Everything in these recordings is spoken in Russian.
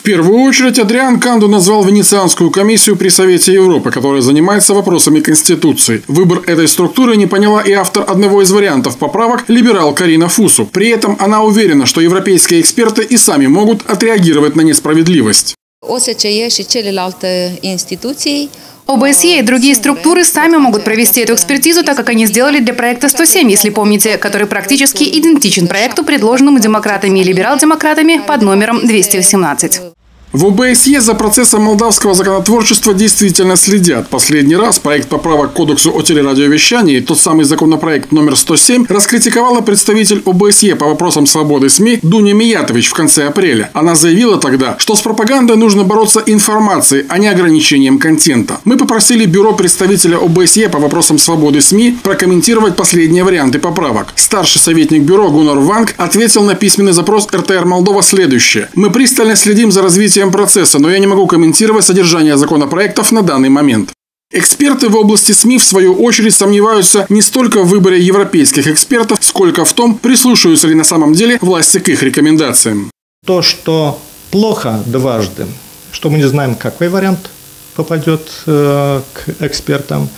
В первую очередь Адриан Канду назвал Венецианскую комиссию при Совете Европы, которая занимается вопросами Конституции. Выбор этой структуры не поняла и автор одного из вариантов поправок – либерал Карина Фусу. При этом она уверена, что европейские эксперты и сами могут отреагировать на несправедливость. OSCE și celelalte instituții ОБСЕ и другие структуры сами могут провести эту экспертизу, так как они сделали для проекта 107, если помните, который практически идентичен проекту, предложенному демократами и либерал-демократами под номером 218. В ОБСЕ за процессом молдавского законотворчества действительно следят. Последний раз проект поправок к Кодексу о телерадиовещании, тот самый законопроект номер 107, раскритиковала представитель ОБСЕ по вопросам свободы СМИ Дуня Миятович в конце апреля. Она заявила тогда, что с пропагандой нужно бороться информацией, а не ограничением контента. Мы попросили бюро представителя ОБСЕ по вопросам свободы СМИ прокомментировать последние варианты поправок. Старший советник бюро Гунар Ванг ответил на письменный запрос РТР Молдова следующее. Мы пристально следим за развитием развитием процесса, но я не могу комментировать содержание законопроектов на данный момент. Эксперты в области СМИ, в свою очередь, сомневаются не столько в выборе европейских экспертов, сколько в том, прислушиваются ли на самом деле власти к их рекомендациям. То, что плохо дважды, что мы не знаем, какой вариант попадет э, к экспертам,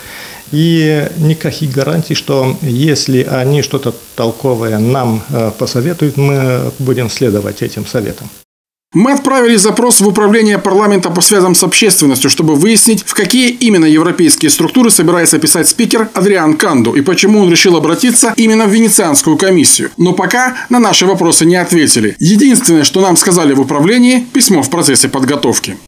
и никаких гарантий, что если они что-то толковое нам э, посоветуют, мы будем следовать этим советам. Мы отправили запрос в управление парламента по связям с общественностью, чтобы выяснить, в какие именно европейские структуры собирается писать спикер Адриан Канду и почему он решил обратиться именно в Венецианскую комиссию. Но пока на наши вопросы не ответили. Единственное, что нам сказали в управлении – письмо в процессе подготовки.